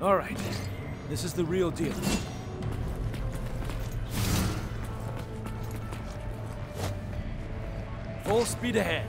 All right. This is the real deal. Full speed ahead.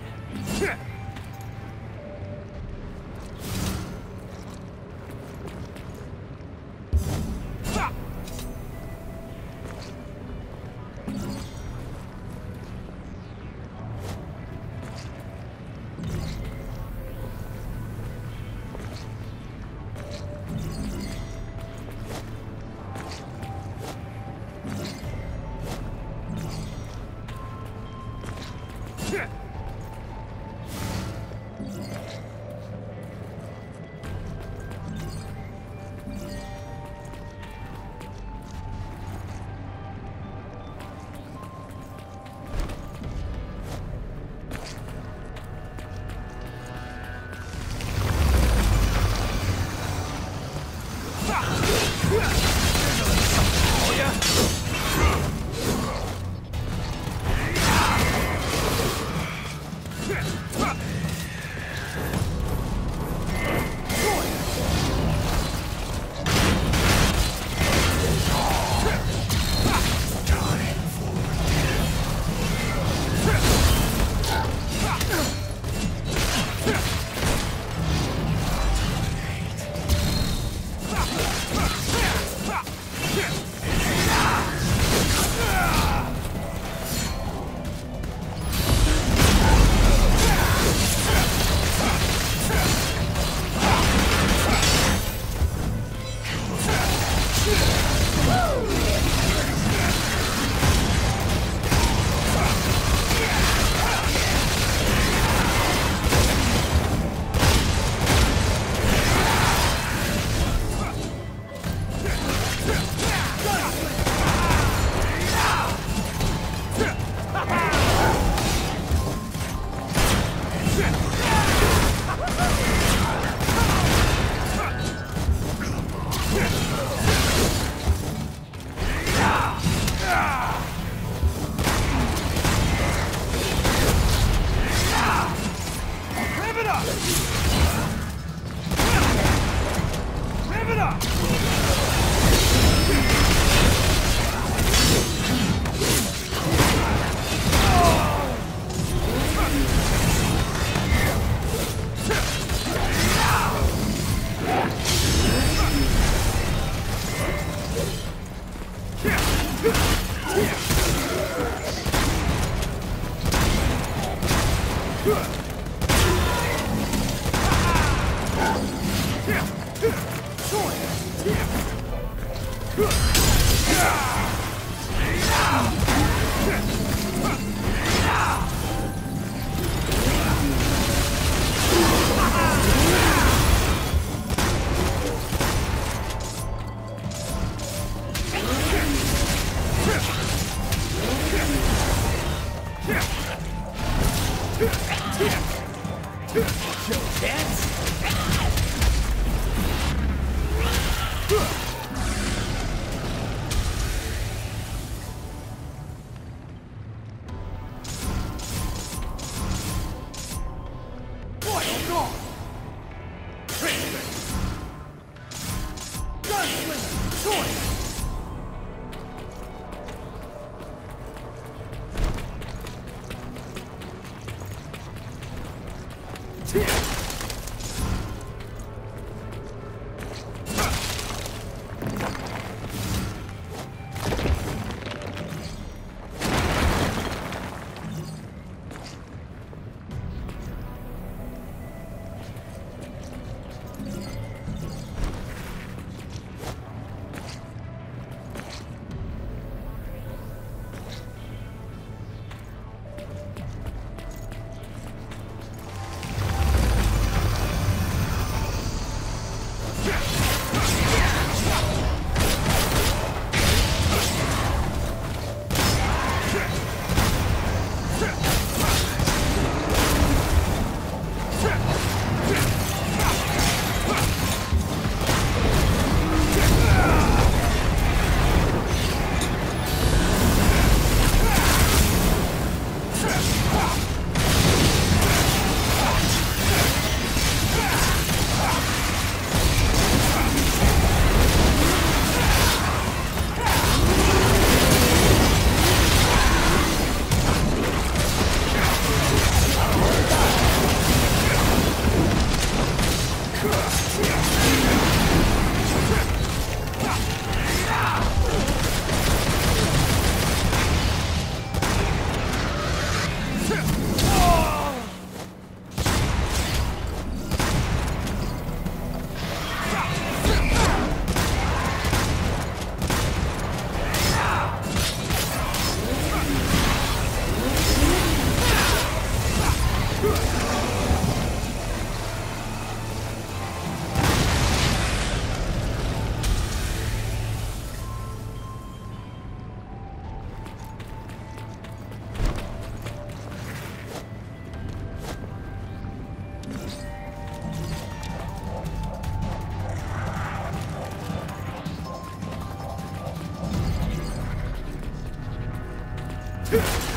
Hit!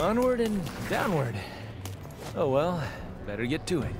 Onward and downward. Oh well, better get to it.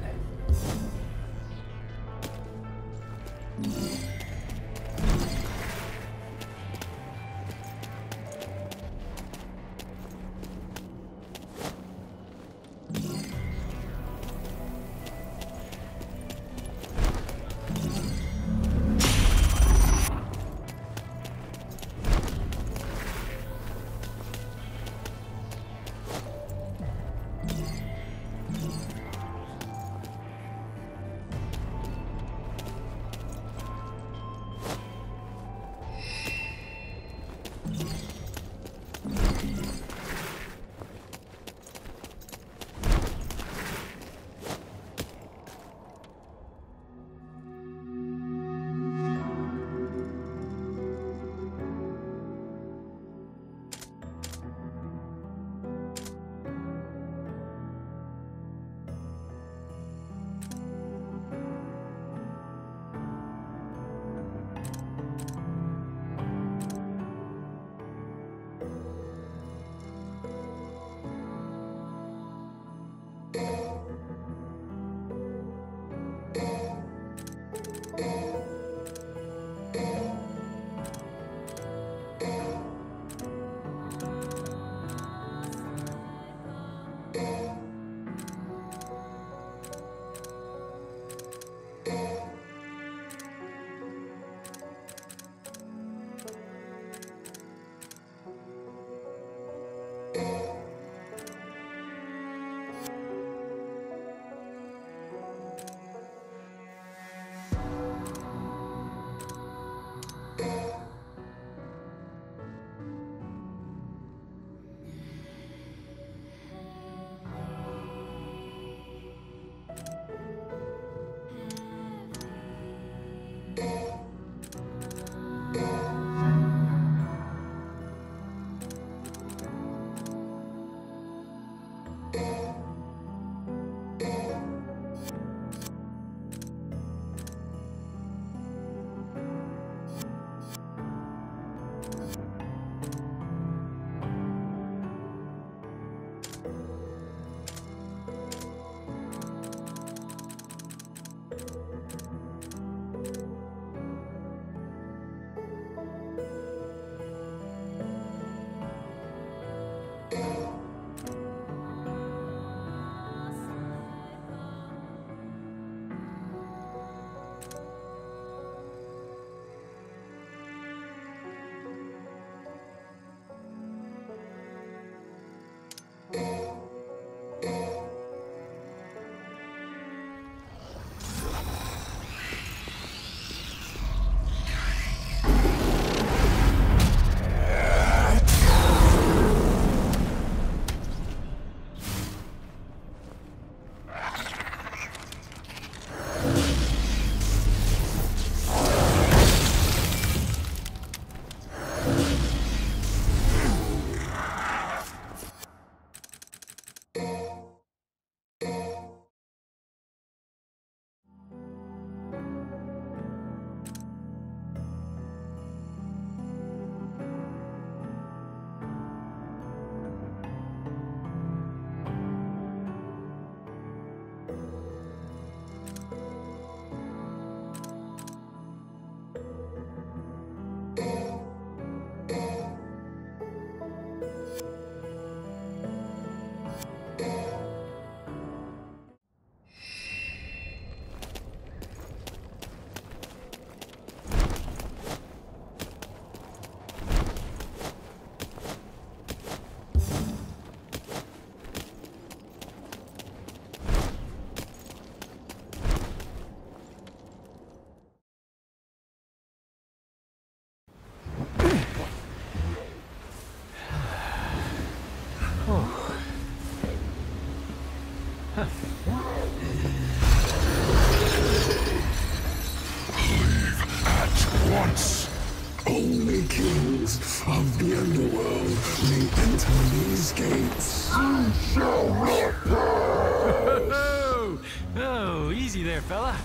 there, fella.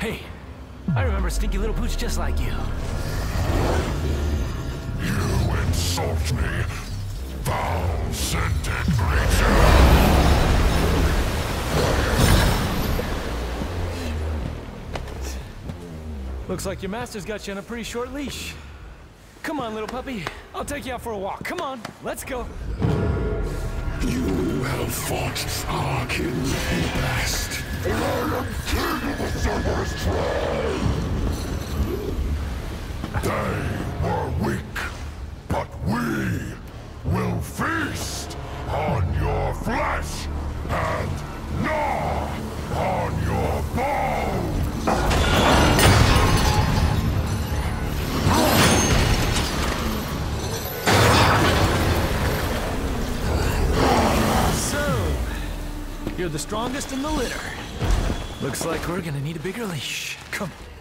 Hey, I remember stinky little pooch just like you. You insult me, foul-scented creature! Looks like your master's got you on a pretty short leash. Come on, little puppy. I'll take you out for a walk. Come on, let's go. You have fought our kin best. I am king of the! They were weak, but we will feast on your flesh and gnaw on your bones! You're the strongest in the litter. Looks like we're gonna need a bigger leash. Come. You're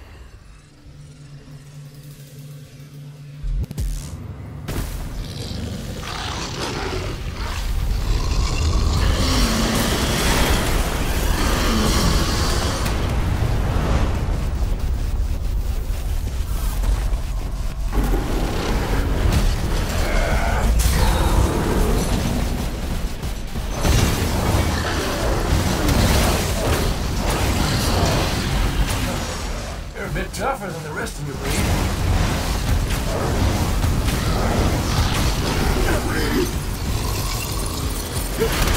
My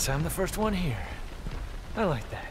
Guess I'm the first one here. I like that.